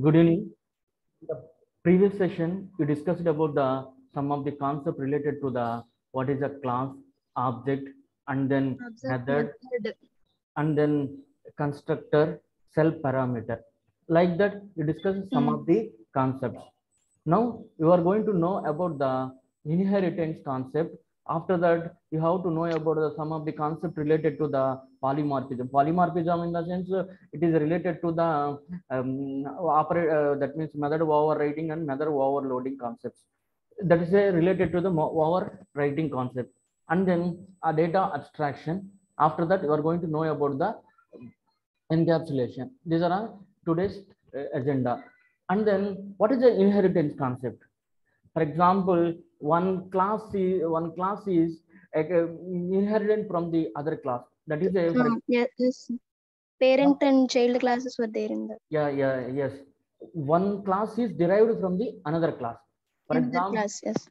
Good evening. In The previous session, we discussed about the some of the concept related to the what is a class, object, and then Observe method, method. and then constructor, self parameter. Like that, we discussed some of hmm. the concepts. Now you are going to know about the inheritance concept. After that, you have to know about the, some of the concept related to the polymorphism. Polymorphism in the sense uh, it is related to the um, operate uh, that means method of overriding and method of overloading concepts. That is uh, related to the overriding concept. And then a data abstraction. After that, you are going to know about the encapsulation. These are today's uh, agenda. And then what is the inheritance concept? For example, one class is one class is uh, inherited from the other class. That is a Um, yeah, yes. Parent and child classes were there in the, yeah yeah yes. One class is derived from the another class. For in example, class. Yes.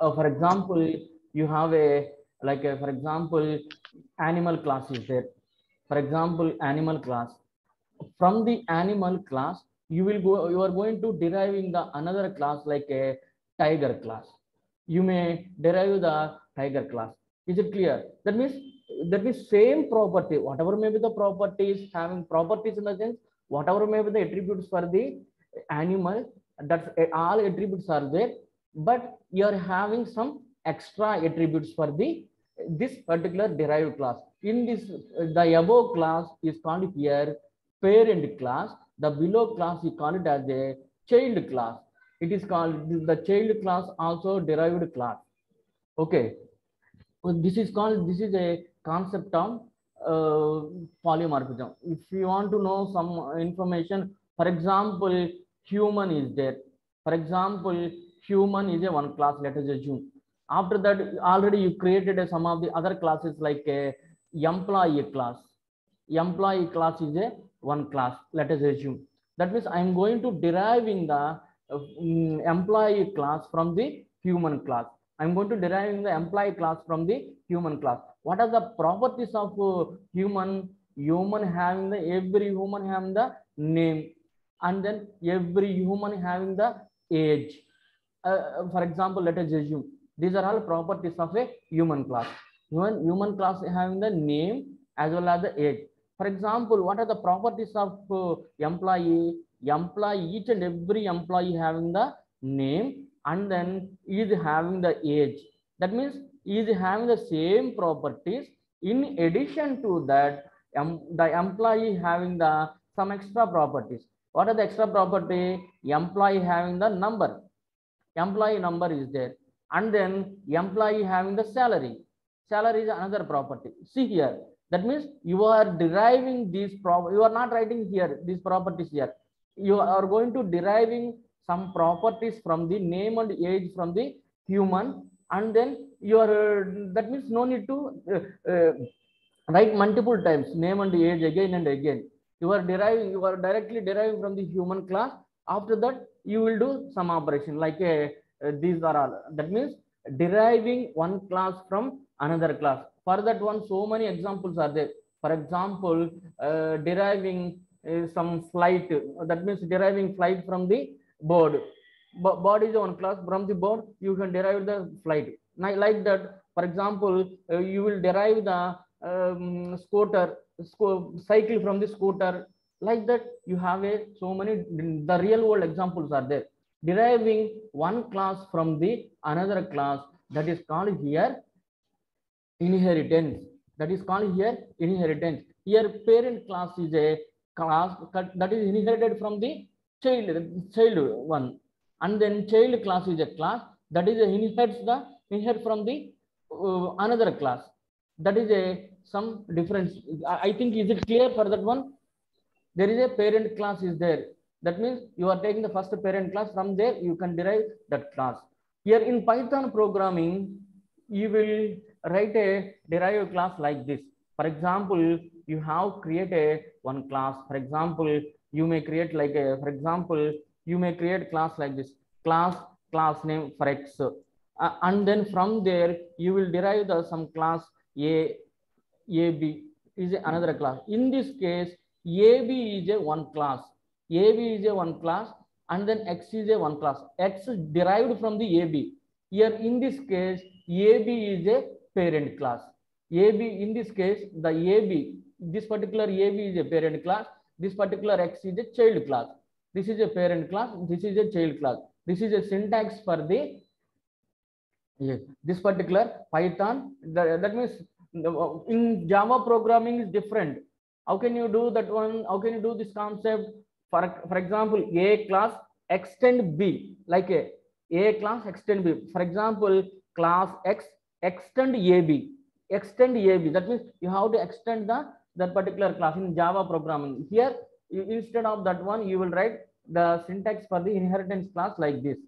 uh, for example, you have a like a, for example, animal class is there. For example, animal class. From the animal class, you will go. You are going to deriving the another class like a tiger class. You may derive the tiger class. Is it clear? That means that means same property. Whatever may be the properties having properties in the sense whatever may be the attributes for the animal. That's all attributes are there but you are having some extra attributes for the this particular derived class in this the above class is called here parent class the below class we call it as a child class it is called the child class also derived class. Okay. This is called this is a concept of uh, polymorphism. If you want to know some information for example human is there. For example human is a one class let us assume. After that already you created a, some of the other classes like a employee class. Employee class is a one class let us assume. That means i am going to deriving the uh, mm, employee class from the human class i'm going to derive the employee class from the human class what are the properties of uh, human human having the every human having the name and then every human having the age uh, for example, let us assume these are all properties of a human class. Human, human class having the name as well as the age. For example, what are the properties of uh, employee? Employee, each and every employee having the name and then is having the age. That means is having the same properties. In addition to that, em- the employee having the some extra properties. What are the extra property? Employee having the number employee number is there and then employee having the salary salary is another property see here that means you are deriving these pro you are not writing here these properties here you are going to deriving some properties from the name and age from the human and then you are that means no need to uh, uh, write multiple times name and age again and again. You are deriving you are directly deriving from the human class. After that you will do some operation like a uh, these are all. That means deriving one class from another class. For that one so many examples are there. For example uh, deriving some flight. That means deriving flight from the board. Bo- board is one class. From the board you can derive the flight. Like that for example uh, you will derive the um, scooter sco- cycle from the scooter. Like that you have a so many the real world examples are there. Deriving one class from the another class that is called here inheritance. That is called here inheritance. Here parent class is a class that is inherited from the child child one. And then child class is a class that is a inherits the inherit from the uh, another class. That is a some difference. I, I think is it clear for that one? There is a parent class is there. That means you are taking the first parent class from there you can derive that class. Here in python programming you will write a derived class like this. For example you have created one class for example you may create like a for example you may create class like this class class name for x Uh, and then from there you will derive the some class a ab is another class in this case ab is a one class AB is a one class and then X is a one class. X is derived from the AB. Here in this case, AB is a parent class. AB in this case, the AB, this particular AB is a parent class. This particular X is a child class. This is a parent class. This is a child class. This is a syntax for the yes, this particular Python. That, that means in Java programming is different. How can you do that one? How can you do this concept? For, for example, A class extend B, like a A class extend B. For example, class X extend AB. Extend AB. That means you have to extend the that particular class in Java programming. Here, you, instead of that one, you will write the syntax for the inheritance class like this.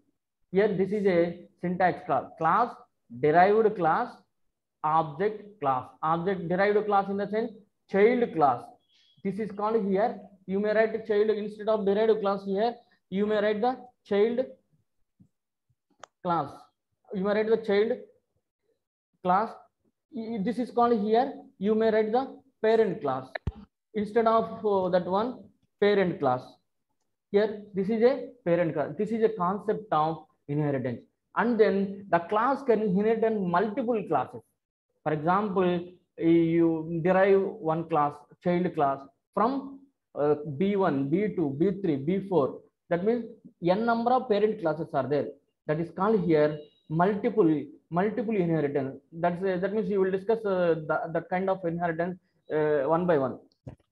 Here, this is a syntax class. Class, derived class, object class. Object derived class in the sense child class. This is called here. You may write child instead of derived class here. You may write the child class. You may write the child class. This is called here. You may write the parent class instead of uh, that one parent class. Here, this is a parent class. This is a concept of inheritance. And then the class can inherit multiple classes. For example, you derive one class, child class, from uh, B1, B2, B3, B4. That means n number of parent classes are there. That is called here multiple multiple inheritance. That's uh, that means you will discuss uh, the, kind of inheritance uh, one by one.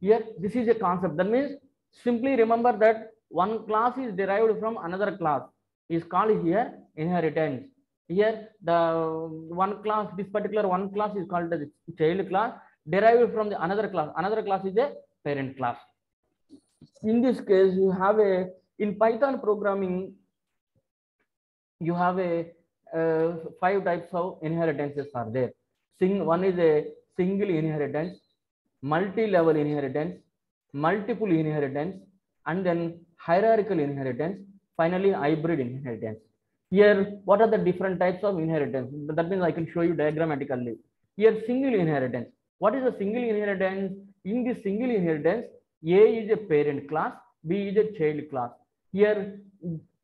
Here, this is a concept. That means simply remember that one class is derived from another class is called here inheritance. Here, the one class, this particular one class is called the child class, derived from the another class. Another class is a parent class. In this case, you have a in Python programming, you have a uh, five types of inheritances are there. Sing one is a single inheritance, multi-level inheritance, multiple inheritance, and then hierarchical inheritance, finally hybrid inheritance. Here, what are the different types of inheritance? That means I can show you diagrammatically. Here, single inheritance. What is a single inheritance? In this single inheritance, A is a parent class, B is a child class. Here,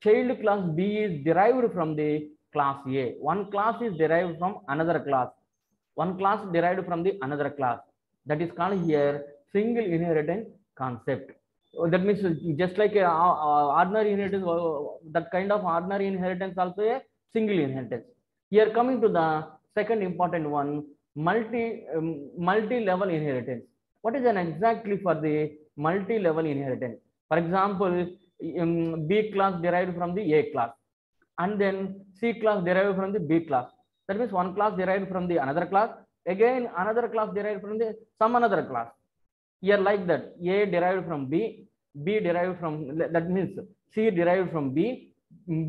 child class B is derived from the class A. One class is derived from another class. One class derived from the another class. That is called here single inheritance concept. That means just like a, uh, ordinary inheritance, uh, that kind of ordinary inheritance also a single inheritance. Here coming to the second important one, multi um, multi-level inheritance. What is an exactly for the multi-level inheritance? For example, um, B class derived from the A class, and then C class derived from the B class. That means one class derived from the another class, again another class derived from the some another class. Here like that, A derived from B, B derived from that means C derived from B,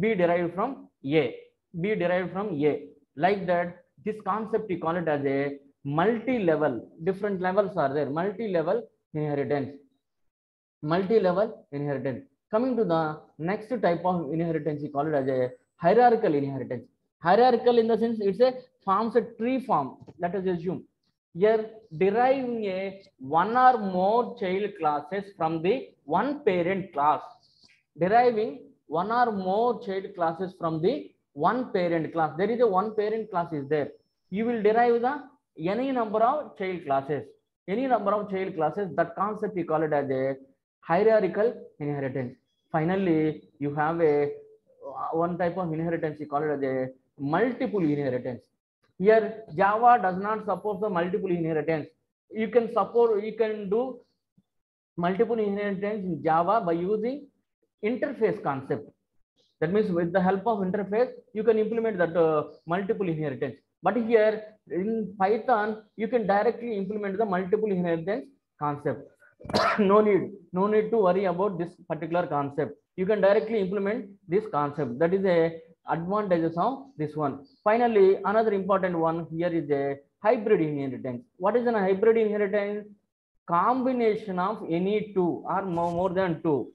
B derived from A, B derived from A. Like that, this concept we call it as a multi-level. Different levels are there. Multi-level inheritance. Multi-level inheritance. Coming to the next type of inheritance, we call it as a hierarchical inheritance. Hierarchical in the sense it's a forms a tree form. Let us assume here deriving a one or more child classes from the one parent class. Deriving one or more child classes from the one parent class. There is a one parent class is there. You will derive the any number of child classes. Any number of child classes. That concept we call it as a hierarchical inheritance. Finally, you have a uh, one type of inheritance. You call it as a multiple inheritance. Here, Java does not support the multiple inheritance. You can support, you can do multiple inheritance in Java by using interface concept. That means with the help of interface, you can implement that uh, multiple inheritance. But here in Python, you can directly implement the multiple inheritance concept. no need, no need to worry about this particular concept. You can directly implement this concept. That is a advantages of this one. Finally, another important one here is a hybrid inheritance. What is a hybrid inheritance? Combination of any two or more, than two.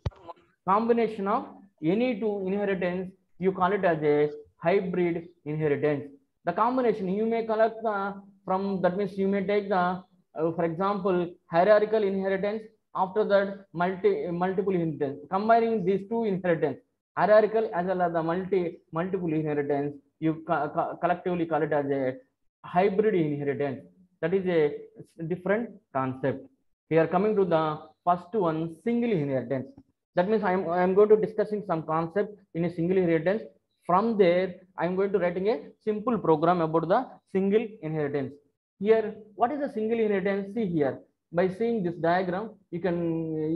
Combination of any two inheritance, you call it as a hybrid inheritance. The combination you may collect the from that means you may take the uh, for example hierarchical inheritance After that, multi multiple inheritance. Combining these two inheritance, hierarchical as well as the multi multiple inheritance, you co- co- collectively call it as a hybrid inheritance. That is a different concept. We are coming to the first one, single inheritance. That means I am I am going to discussing some concept in a single inheritance. From there, I am going to writing a simple program about the single inheritance. Here, what is a single inheritance? See here, by seeing this diagram, you can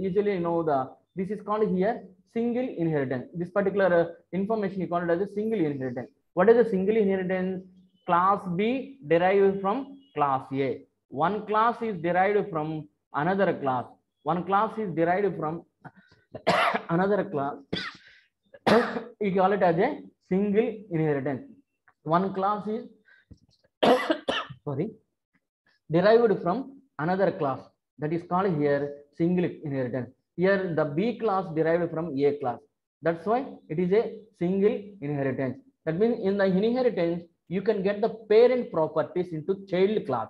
easily know the, this is called here single inheritance. This particular uh, information you call it as a single inheritance. What is a single inheritance? Class B derived from class A. One class is derived from another class. One class is derived from another class. you call it as a single inheritance. One class is sorry derived from another class that is called here single inheritance. Here the B class derived from A class. That's why it is a single inheritance. That means in the inheritance, you can get the parent properties into child class.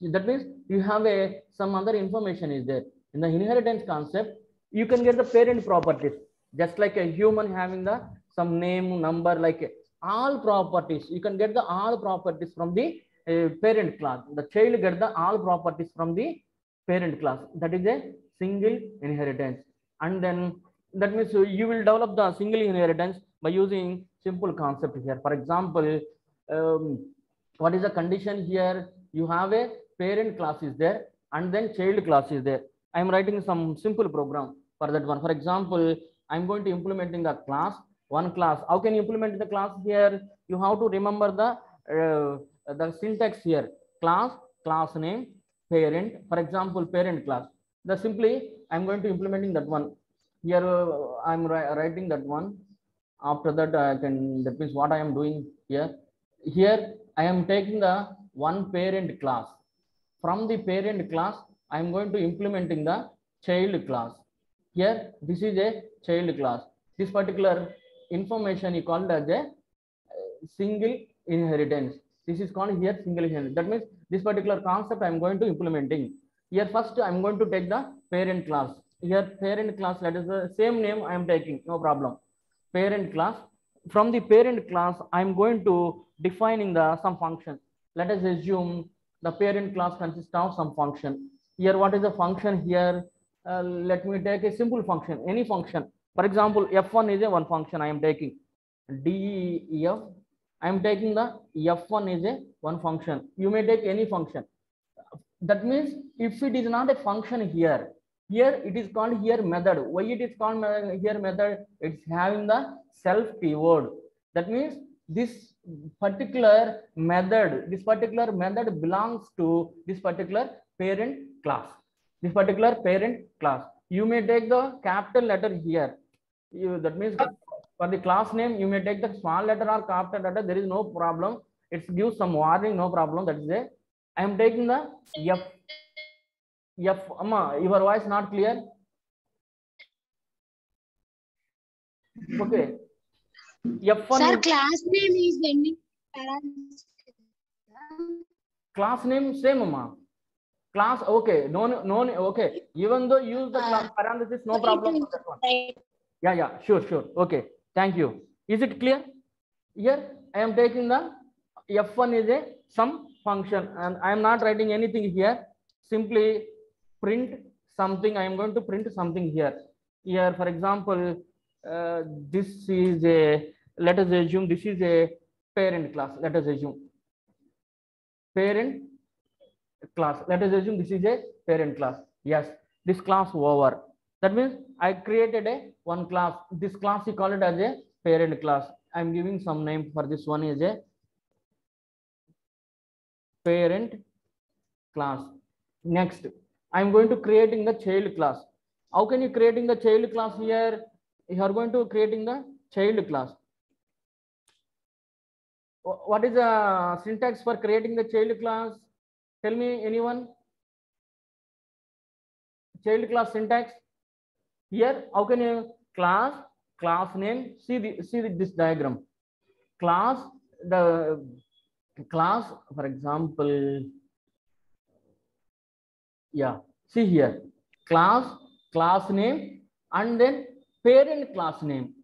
That means you have a some other information is there. In the inheritance concept, you can get the parent properties, just like a human having the some name, number, like all properties. You can get the all properties from the uh, parent class. The child get the all properties from the parent class. That is a single inheritance. And then that means you will develop the single inheritance by using simple concept here. For example, um, what is the condition here? You have a parent class is there and then child class is there. I am writing some simple program for that one. For example, I'm going to implementing the class, one class. How can you implement the class here? You have to remember the uh, the syntax here. Class, class name, parent. For example, parent class. The simply I'm going to implementing that one. Here uh, I'm writing that one. After that, I can. That means what I am doing here. Here I am taking the one parent class. From the parent class, I am going to implementing the child class. Here, this is a child class. This particular information is called as a uh, single inheritance. This is called here single inheritance. That means this particular concept I am going to implementing. Here first I am going to take the parent class. Here parent class that is the same name I am taking, no problem. Parent class. From the parent class, I am going to defining the some function. Let us assume the parent class consists of some function. Here, what is the function here? Uh, let me take a simple function, any function. For example, f1 is a one function I am taking. def, I am taking the f1 is a one function. You may take any function. That means if it is not a function here, here it is called here method. Why it is called here method? It's having the self keyword. That means this particular method, this particular method belongs to this particular parent class. This particular parent class. You may take the capital letter here. You, that means for the class name, you may take the small letter or capital letter. There is no problem. It gives some warning, no problem. That is it. I am taking the F. F. Amma, your voice not clear. Okay. F1 Sir, class name is any class name same amma class okay no no okay even though use the class uh, parenthesis no problem for that one. yeah yeah sure sure okay thank you is it clear here i am taking the f1 is a some function and i am not writing anything here simply print something i am going to print something here here for example uh, this is a let us assume this is a parent class let us assume parent class. Let us assume this is a parent class. Yes, this class over. That means I created a one class. This class you call it as a parent class. I'm giving some name for this one is a parent class. Next, I'm going to creating the child class. How can you creating the child class here? You are going to creating the child class. What is the syntax for creating the child class? Tell me anyone? Child class syntax. Here, how can you class, class name, see the, see this diagram. Class, the class, for example, yeah, see here. class class name and then parent class name.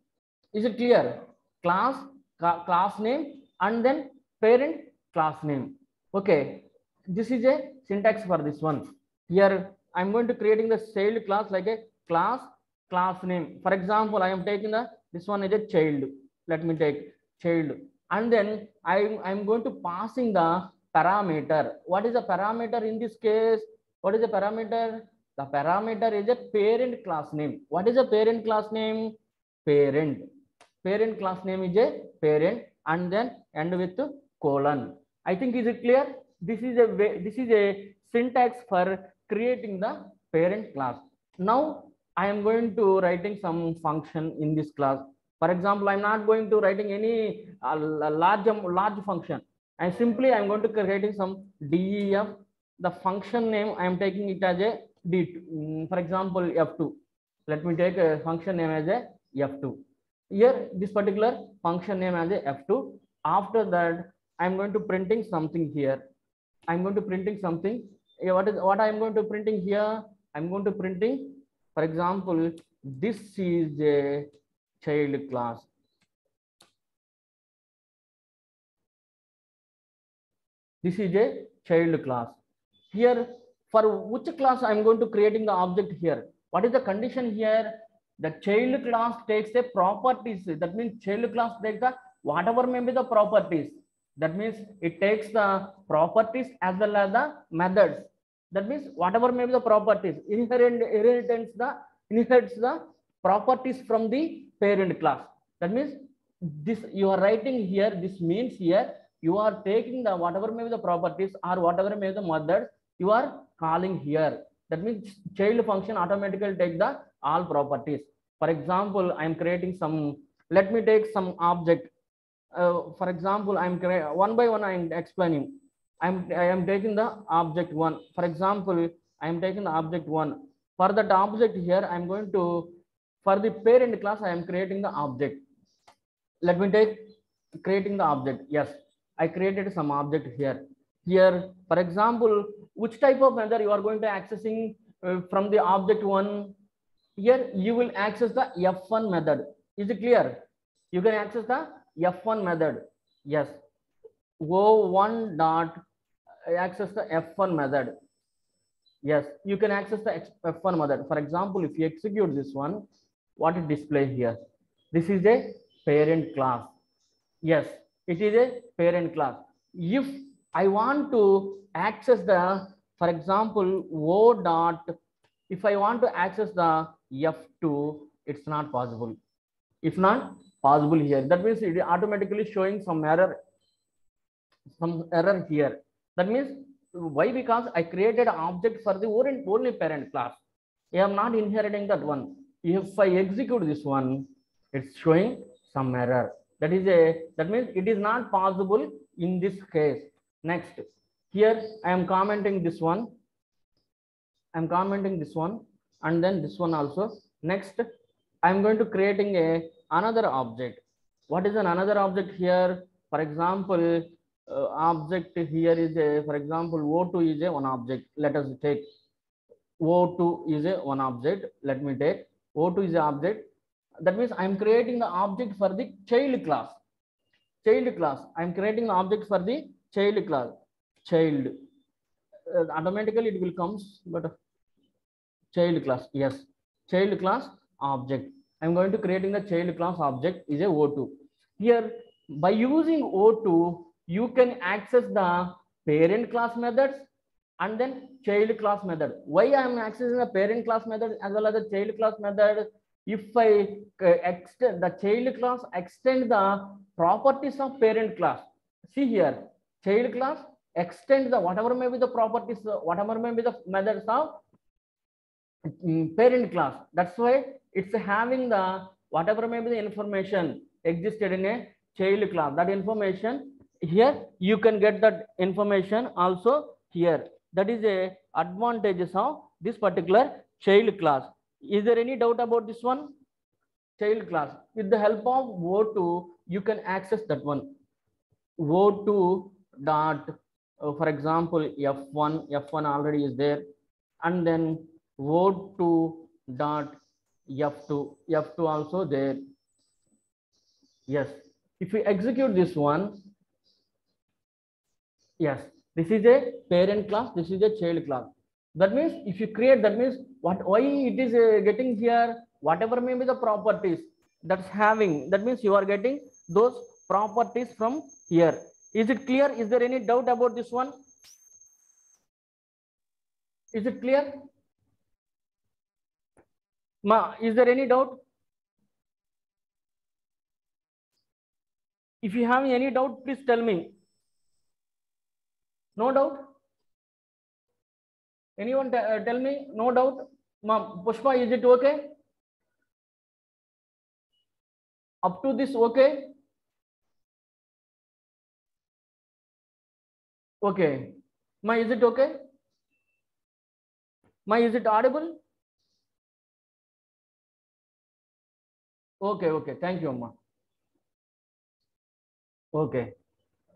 Is it clear? Class class name and then parent class name. Okay this is a syntax for this one. Here i'm going to creating the child class like a class class name. For example i am taking the this one is a child. Let me take child and then i'm i'm going to passing the parameter. What is the parameter in this case? What is the parameter? The parameter is a parent class name. What is a parent class name? Parent. Parent class name is a parent and then end with colon. I think is it clear? This is a way this is a syntax for creating the parent class. Now i am going to writing some function in this class for example i'm not going to writing any uh, large large function. And simply i'm going to creating some def the function name i am taking it as a d mm, for example f2 let me take a function name as a f2 here this particular function name as a f2 after that i'm going to printing something here. I'm going to printing something. What is what i'm going to printing here? I'm going to printing for example this is a child class. This is a child class. Here for which class i'm going to creating the object here? What is the condition here? The child class takes the properties. That means child class takes the whatever may be the properties. That means it takes the properties as well as the methods. That means whatever may be the properties inherent inheritance the inherits the properties from the parent class. That means this you are writing here this means here you are taking the whatever may be the properties or whatever may be the methods you are calling here. That means child function automatically take the all properties. For example i am creating some let me take some object. Uh, for example i'm one by one i am explaining. I'm i am taking the object one. For example i am taking the object one. For that object here i'm going to for the parent class i am creating the object. Let me take creating the object. Yes i created some object here. Here for example which type of method you are going to accessing uh, from the object one? Here you will access the f1 method. Is it clear? You can access the f1 method. Yes. O1 dot access the f1 method. Yes you can access the F1 method. For example if you execute this one what it display here? This is a parent class. Yes it is a parent class. If i want to access the for example o dot if i want to access the f2 it's not possible. If not possible here that means it is automatically showing some error some error here. That means why? Because i created an object for the only parent class. I am not inheriting that one if i execute this one it's showing some error. That is a that means it is not possible in this case. Next here i am commenting this one. I'm commenting this one and then this one also. Next i'm going to creating a another object. What is an another object here? For example uh, object here is a for example o2 is a one object. Let us take o2 is a one object. Let me take o2 is an object. That means i'm creating the object for the child class. Child class. I'm creating the object for the child class. Child. Uh, automatically it will comes but child class yes. Child class object. I'm going to creating the child class object is a o2 here by using o2 you can access the parent class methods and then child class method. Why i am accessing the parent class method as well as the child class method? If i uh, extend the child class extend the properties of parent class. See here child class extend the whatever may be the properties uh, whatever may be the methods of mm, parent class. That's why it's having the whatever may be the information existed in a child class. That information here you can get that information also here that is a advantages of this particular child class. Is there any doubt about this one? Child class. With the help of o2 you can access that one. O2 dot uh, for example f1 f1 already is there. And then o2 dot f2 f2 also there. Yes. If we execute this one yes this is a parent class this is a child class. That means if you create that means what why it is uh, getting here? Whatever may be the properties that's having that means you are getting those properties from here. Is it clear? Is there any doubt about this one? Is it clear? Ma is there any doubt? If you have any doubt please tell me no doubt anyone uh, tell me no doubt ma pushpa is it okay up to this okay okay ma is it okay ma is it audible okay okay thank you amma okay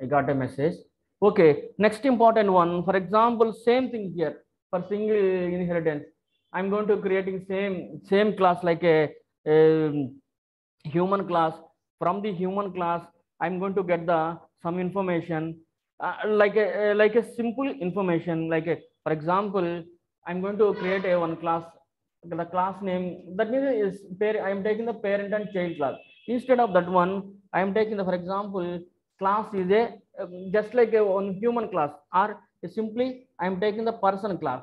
i got a message okay next important one. For example same thing here for single inheritance. I'm going to creating same same class like a, um, human class. From the human class i'm going to get the some information uh, like a like a simple information like a for example i'm going to create a one class the class name that means is i am taking the parent and child class. Instead of that one i am taking the for example class is a um, just like a one human class or simply i am taking the person class.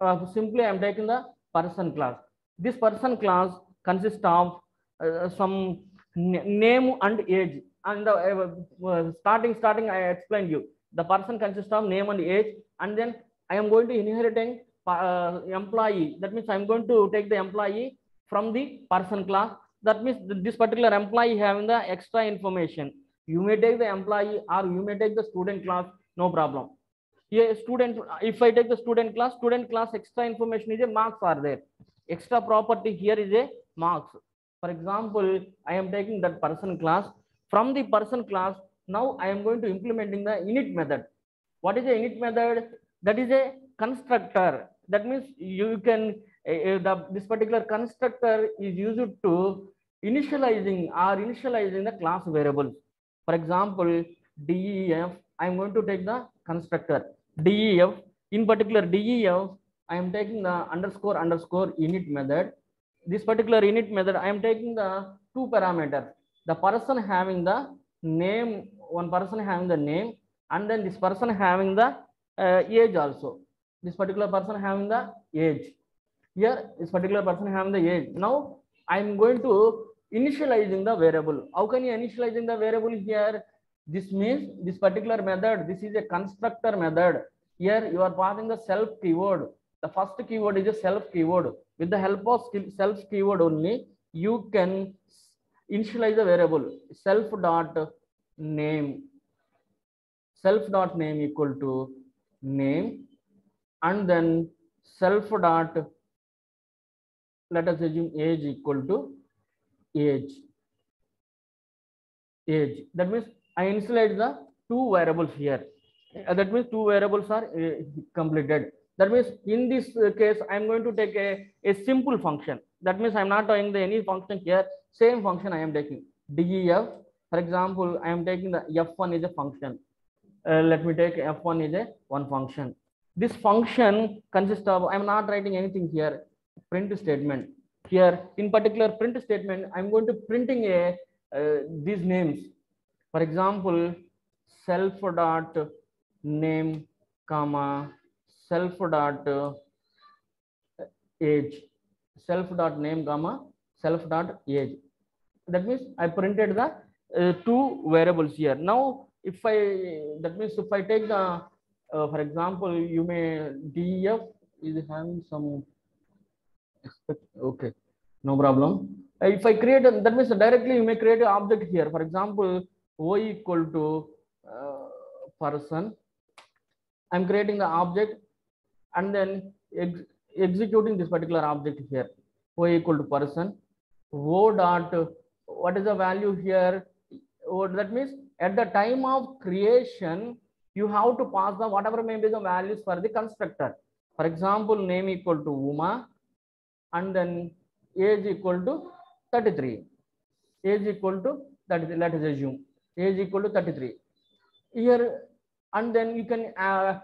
Uh, simply i am taking the person class. This person class consists of uh, some name and age. And the uh, uh, starting starting i explained you. The person consists of name and age and then i am going to inheriting uh, employee. That means i'm going to take the employee from the person class. That means th- this particular employee having the extra information you may take the employee or you may take the student class no problem. Student if i take the student class student class extra information is a marks are there. Extra property here is a marks. For example i am taking that person class. From the person class now i am going to implementing the init method. What is the init method? That is a constructor. That means you can uh, the this particular constructor is used to initializing or initializing the class variables for example def i am going to take the constructor. Def in particular def i am taking the underscore underscore init method. This particular init method i am taking the two parameters the person having the name one person having the name and then this person having the uh, age also. This particular person having the age. Here this particular person having the age. Now i am going to initializing the variable. How can you initializing the variable here? This means this particular method this is a constructor method. Here you are passing the self keyword. The first keyword is a self keyword. With the help of self keyword only you can initialize the variable. Self dot name. Self dot name equal to name. And then self dot let us assume age equal to age age that means i initialize the two variables here. Uh, that means two variables are uh, completed. That means in this uh, case i'm going to take a, a simple function. That means i'm not doing the any function here. Same function i am taking. Def for example i am taking the f1 is a function. Uh, let me take f1 is a one function. This function consists of i'm not writing anything here. Print statement here. In particular print statement i'm going to printing a uh, these names. For example self dot name comma self dot uh, age. Self dot name comma self dot age. That means i printed the uh, two variables here. Now if i that means if i take the uh, for example you may def is having some okay no problem. Uh, if i create that means directly you may create an object here. For example y equal to uh, person. I'm creating the object and then ex- executing this particular object here. y equal to person. o dot what is the value here? oh, that means at the time of creation you have to pass the whatever may be the values for the constructor. For example, name equal to Uma and then age equal to 33. Age equal to 33, let us assume. Age equal to 33. Here, and then you can uh,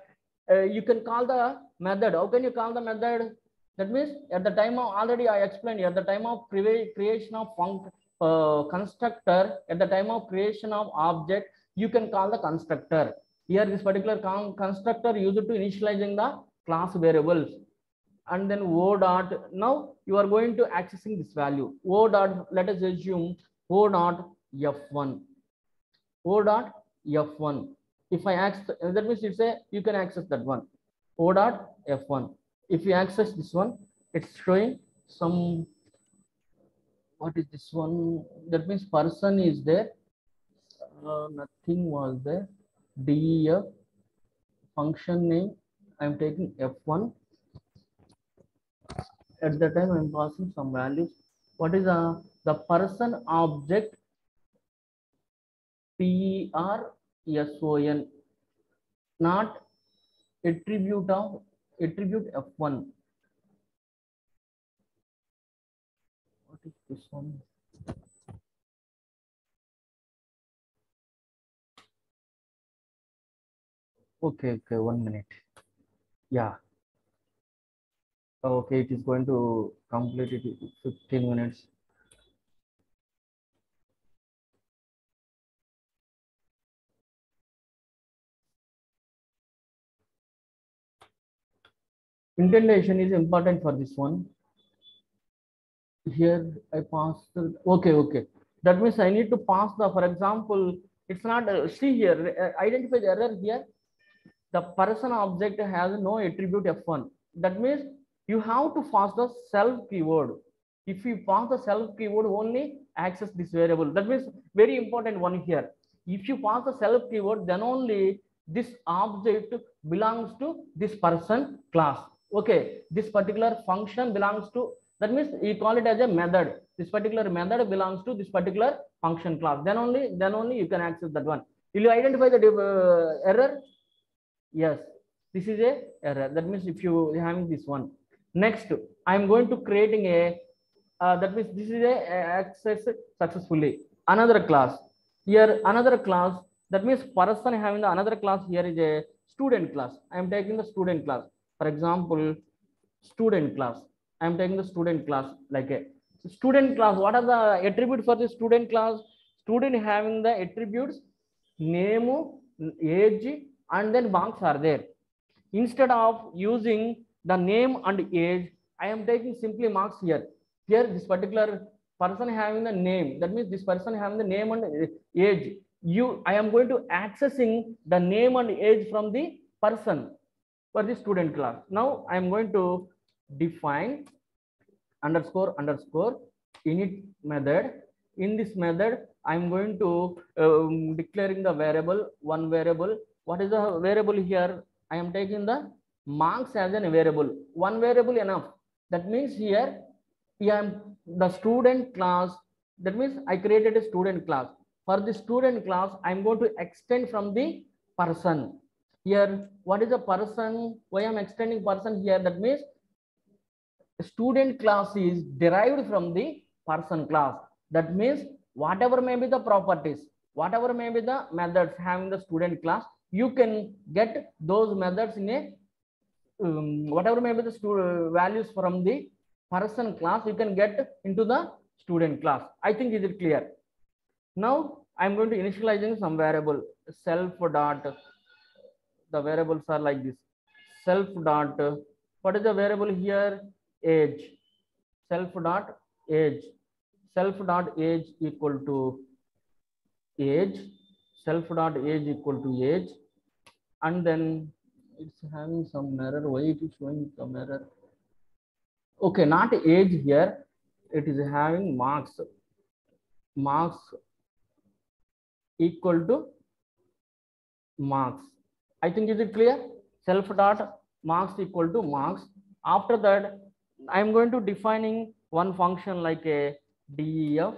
uh, you can call the method. How can you call the method? That means at the time of already I explained at the time of crea- creation of func uh, constructor, at the time of creation of object, you can call the constructor. Here, this particular con- constructor used to initializing the class variables. And then O dot, now you are going to accessing this value. O dot, let us assume O dot F1. O dot F1. If I access, that means it's say you can access that one. O dot F1. If you access this one, it's showing some, what is this one? That means person is there. Uh, nothing was there. DEF function name. I'm taking F1. At the time, I'm passing some values. What is uh, the person object P-R-S-O-N, not attribute of attribute F1. What is this one? Okay, okay, one minute. Yeah. Okay, it is going to complete it in 15 minutes. Indentation is important for this one. Here I pass the, okay, okay. That means I need to pass the, for example, it's not, uh, see here, uh, identify the error here. The person object has no attribute F1. That means you have to pass the self keyword. If you pass the self keyword only, access this variable. That means very important one here. If you pass the self keyword, then only this object belongs to this person class. Okay, this particular function belongs to, that means you call it as a method. This particular method belongs to this particular function class. Then only, then only you can access that one. Will you identify the uh, error? Yes, this is a error. That means if you having this one. Next, I am going to creating a, uh, that means this is a, access successfully. Another class. Here, another class. That means person having the another class here is a student class. I am taking the student class. For example, student class. I am taking the student class like a student class. What are the attributes for the student class? Student having the attributes name, age, and then marks are there. Instead of using the name and age, I am taking simply marks here. Here, this particular person having the name, that means this person having the name and age. You, I am going to accessing the name and age from the person for the student class. Now I am going to define underscore underscore init method. In this method, I am going to um, declaring the variable one variable. What is the variable here? I am taking the marks as an variable. One variable enough. That means here, I am the student class. That means I created a student class. For the student class, I am going to extend from the person. Here, what is a person? Why I'm extending person here? That means student class is derived from the person class. That means whatever may be the properties, whatever may be the methods having the student class, you can get those methods in a um, whatever may be the values from the person class, you can get into the student class. I think is it clear? Now I'm going to initializing some variable self dot. The variables are like this. Self dot. What is the variable here? Age. Self dot age. Self dot age equal to age. Self dot age equal to age. And then it's having some error. Why it is showing some error? Okay, not age here. It is having marks. Marks equal to marks. I think is it clear? Self dot marks equal to marks. After that, I'm going to defining one function like a def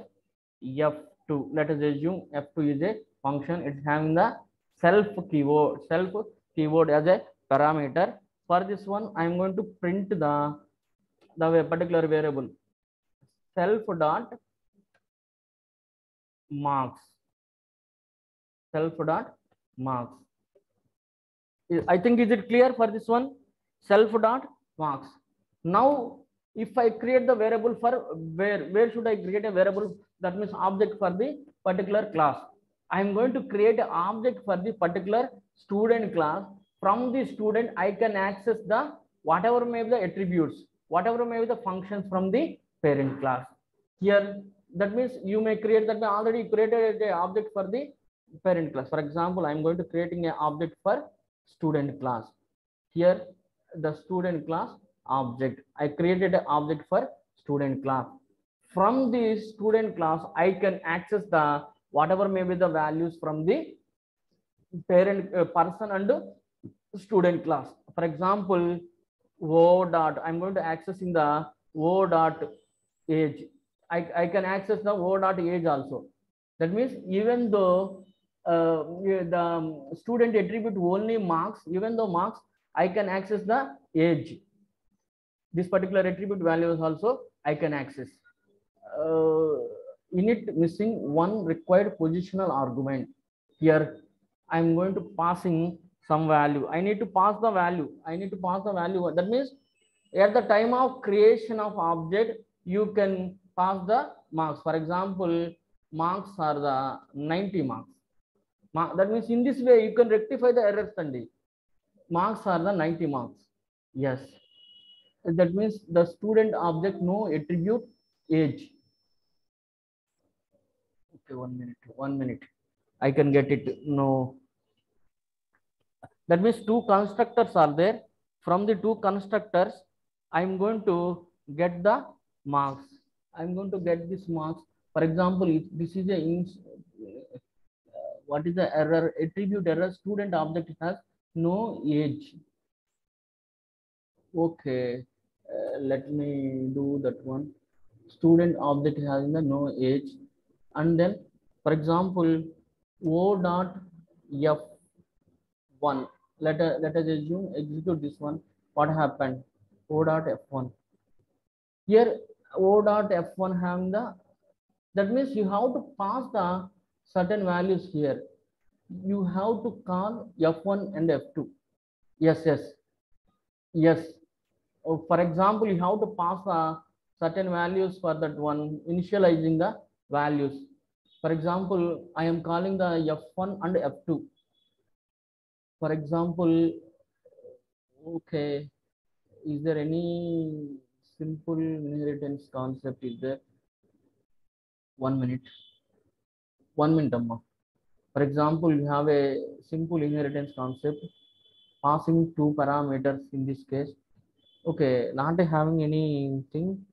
f2. Let us assume f2 is a function. It's having the self keyword, self keyword as a parameter. for this one i'm going to print the the particular variable. Self dot marks. Self dot marks. I- i think is it clear for this one? Self dot marks. Now if i create the variable for where where should i create a variable? That means object for the particular class. I am going to create an object for the particular student class from the student i can access the whatever may be the attributes whatever may be the functions from the parent class. Here that means you may create that already created the object for the parent class. For example i'm going to creating an object for student class. Here the student class object. I created an object for student class. From the student class i can access the whatever may be the values from the parent uh, person and student class. For example o dot i'm going to access in the o dot age. I, I can access the o dot age also. That means even though uh, the student attribute only marks even though marks i can access the age. This particular attribute values also i can access. Uh, init missing one required positional argument. Here i'm going to passing some value. I need to pass the value. I need to pass the value. That means at the time of creation of object you can pass the marks. For example marks are the 90 marks. Ma- that means in this way you can rectify the error Sandy. marks are the 90 marks. Yes. That means the student object no attribute age. Okay one minute. One minute. I can get it. No that means two constructors are there. From the two constructors i'm going to get the marks. I'm going to get this marks. For example if this is a uh, what is the error attribute error student object has no age okay uh, let me do that one. Student object has the no age and then for example o dot f1 let us let us assume execute this one. What happened? O dot f1 here o dot f1 having the that means you have to pass the certain values here. You have to call f1 and f2 yes yes. Yes. Oh, for example you have to pass the certain values for that one initializing the values. For example i am calling the f1 and f2 for example okay is there any simple inheritance concept? Is there? One minute. One minute amma. For example you have a simple inheritance concept passing two parameters in this case. Okay not having anything.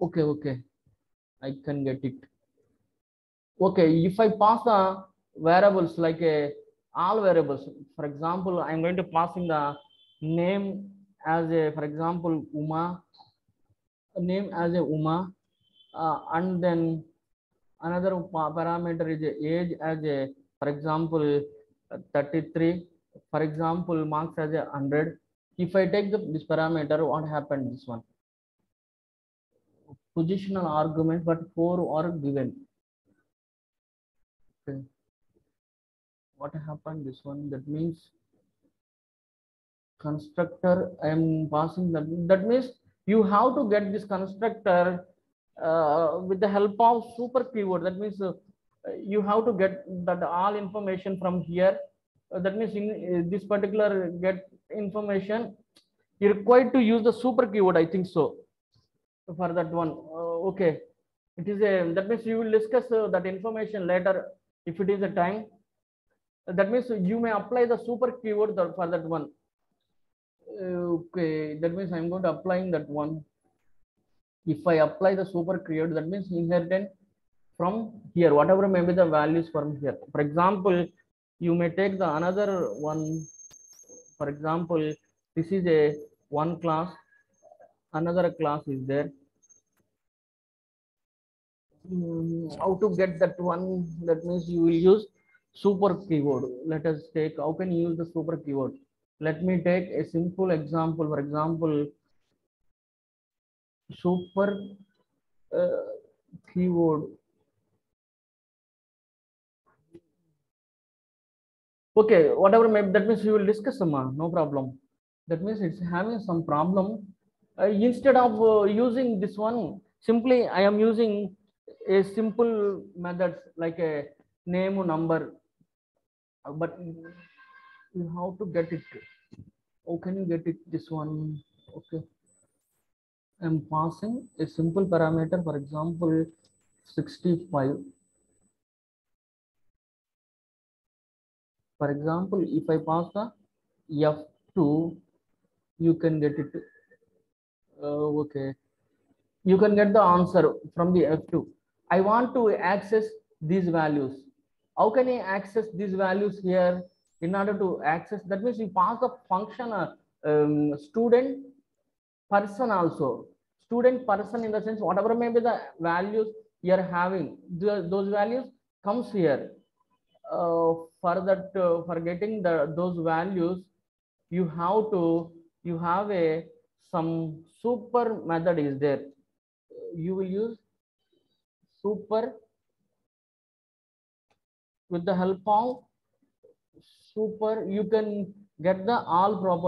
Okay okay. I can get it. Okay if i pass the variables like a all variables. For example i'm going to pass in the name as a for example uma name as a uma uh, and then another parameter is age as a for example uh, 33 for example marks as a 100 if i take the, this parameter what happened this one? Positional argument but four are given. Okay what happened this one that means constructor i am passing that that means you have to get this constructor uh, with the help of super keyword that means uh, you have to get that all information from here. Uh, that means in uh, this particular get information you required to use the super keyword i think so for that one. Uh, okay. It is a that means you will discuss uh, that information later if it is a time that means you may apply the super keyword for that one. Okay that means i'm going to applying that one. If i apply the super keyword that means inheritance from here whatever may be the values from here. For example you may take the another one. For example this is a one class another class is there. Hmm, how to get that one that means you will use super keyword. Let us take, how can you use the super keyword? Let me take a simple example. For example, super uh, keyword. Okay, whatever, maybe that means we will discuss some, no problem. That means it's having some problem. Uh, instead of uh, using this one, simply I am using a simple method like a name number, but you have to get it. How can you get it? This one, okay. I'm passing a simple parameter, for example, 65. For example, if I pass the F2, you can get it. Uh, okay. You can get the answer from the F2. I want to access these values. How can I access these values here? In order to access, that means you pass the function uh, um, student person also. Student person in the sense, whatever may be the values you're having, the, those values comes here. Uh, for that, uh, for getting the those values, you have to, you have a some super method is there. You will use super with the help of super you can get the all proper